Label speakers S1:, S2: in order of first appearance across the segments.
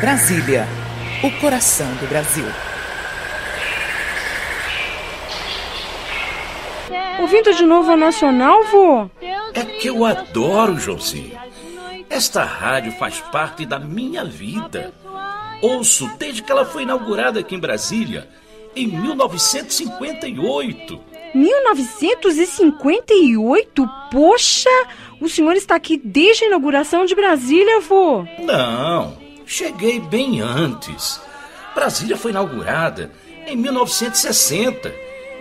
S1: Brasília, o coração do Brasil.
S2: Ouvindo de novo a Nacional, vô?
S3: É que eu adoro, Josi. Esta rádio faz parte da minha vida. Ouço desde que ela foi inaugurada aqui em Brasília, em 1958.
S2: 1958? Poxa, o senhor está aqui desde a inauguração de Brasília, vô?
S3: Não, cheguei bem antes. Brasília foi inaugurada em 1960.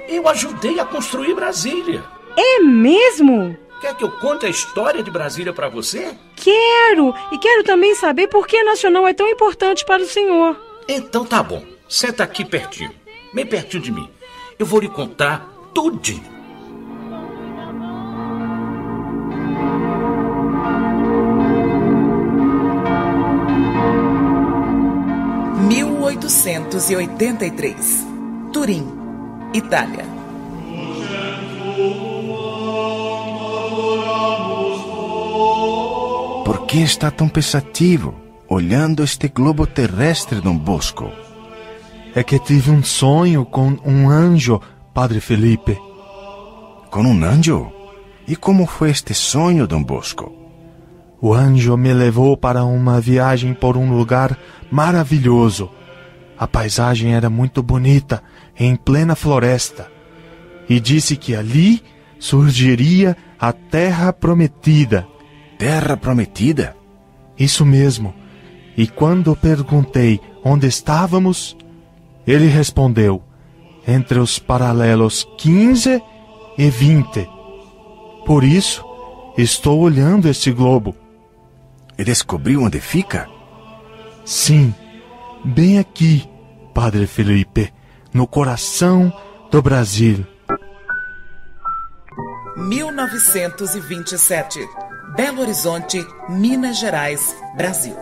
S3: Eu ajudei a construir Brasília.
S2: É mesmo?
S3: Quer que eu conte a história de Brasília para você?
S2: Quero! E quero também saber por que a Nacional é tão importante para o senhor.
S3: Então tá bom. Senta aqui pertinho, bem pertinho de mim. Eu vou lhe contar tudinho.
S1: Mil oitocentos e oitenta e três, Turim, Itália.
S4: Por que está tão pensativo, olhando este globo terrestre, Dom Bosco?
S5: É que tive um sonho com um anjo, Padre Felipe.
S4: Com um anjo? E como foi este sonho, Dom Bosco?
S5: O anjo me levou para uma viagem por um lugar maravilhoso. A paisagem era muito bonita, em plena floresta, e disse que ali surgiria a Terra Prometida.
S4: Terra Prometida?
S5: Isso mesmo. E quando perguntei onde estávamos, ele respondeu: entre os paralelos 15 e 20. Por isso, estou olhando este globo.
S4: E descobriu onde fica?
S5: Sim, bem aqui, Padre Felipe, no coração do Brasil.
S1: 1927. Belo Horizonte, Minas Gerais, Brasil.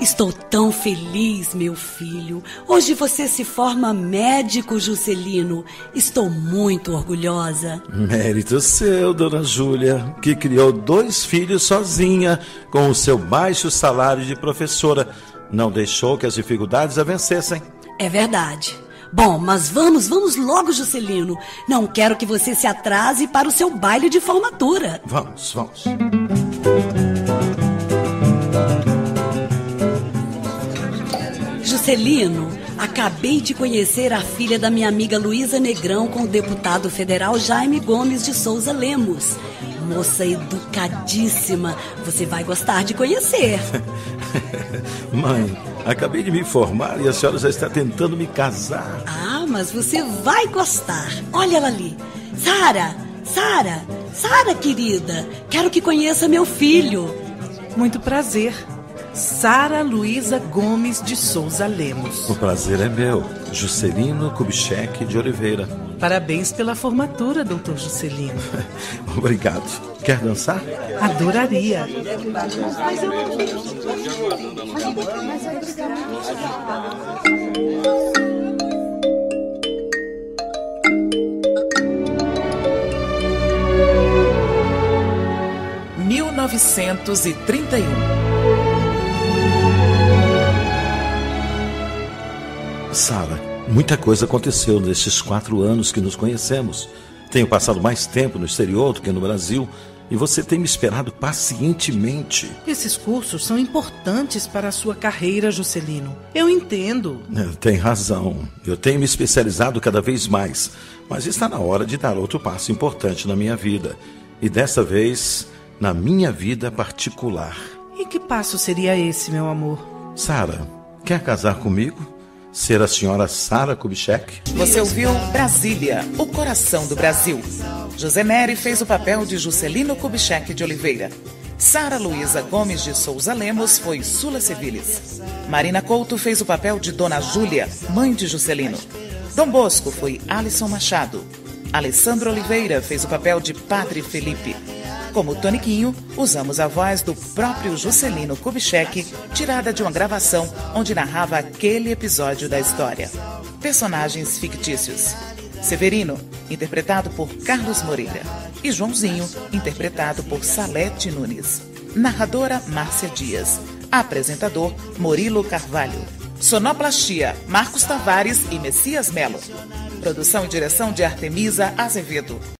S6: Estou tão feliz, meu filho. Hoje você se forma médico, Juscelino. Estou muito orgulhosa.
S7: Mérito seu, dona Júlia, que criou dois filhos sozinha, com o seu baixo salário de professora. Não deixou que as dificuldades a vencessem.
S6: É verdade. Bom, mas vamos, vamos logo, Juscelino. Não quero que você se atrase para o seu baile de formatura.
S7: Vamos, vamos.
S6: Juscelino, acabei de conhecer a filha da minha amiga Luísa Negrão com o deputado federal Jaime Gomes de Souza Lemos. Moça educadíssima. Você vai gostar de conhecer.
S7: Mãe, acabei de me formar e a senhora já está tentando me casar.
S6: Ah, mas você vai gostar. Olha ela ali. Sara, Sara, Sara, querida. Quero que conheça meu filho.
S8: Muito prazer. Sara Luísa Gomes de Souza Lemos.
S7: O prazer é meu. Juscelino Kubitschek de Oliveira.
S8: Parabéns pela formatura, doutor Juscelino.
S7: Obrigado. Quer dançar?
S8: Adoraria.
S1: Mil novecentos e trinta e um.
S7: Sara, muita coisa aconteceu nesses quatro anos que nos conhecemos. Tenho passado mais tempo no exterior do que no Brasil e você tem me esperado pacientemente.
S8: Esses cursos são importantes para a sua carreira, Juscelino. Eu entendo.
S7: É, Tem razão. Eu tenho me especializado cada vez mais, mas está na hora de dar outro passo importante na minha vida. E dessa vez, na minha vida particular.
S8: E que passo seria esse, meu amor?
S7: Sara, quer casar comigo? Ser a senhora Sara Kubitschek?
S1: Você ouviu Brasília, o coração do Brasil. José Neri fez o papel de Juscelino Kubitschek de Oliveira. Sara Luísa Gomes de Souza Lemos foi Sula Sevilis. Marina Couto fez o papel de Dona Júlia, mãe de Juscelino. Dom Bosco foi Alisson Machado. Alessandro Oliveira fez o papel de Padre Felipe. Como Toniquinho, usamos a voz do próprio Juscelino Kubitschek, tirada de uma gravação onde narrava aquele episódio da história. Personagens fictícios. Severino, interpretado por Carlos Moreira. E Joãozinho, interpretado por Salete Nunes. Narradora Márcia Dias. Apresentador Murilo Carvalho. Sonoplastia Marcos Tavares e Messias Melo. Produção e direção de Artemisa Azevedo.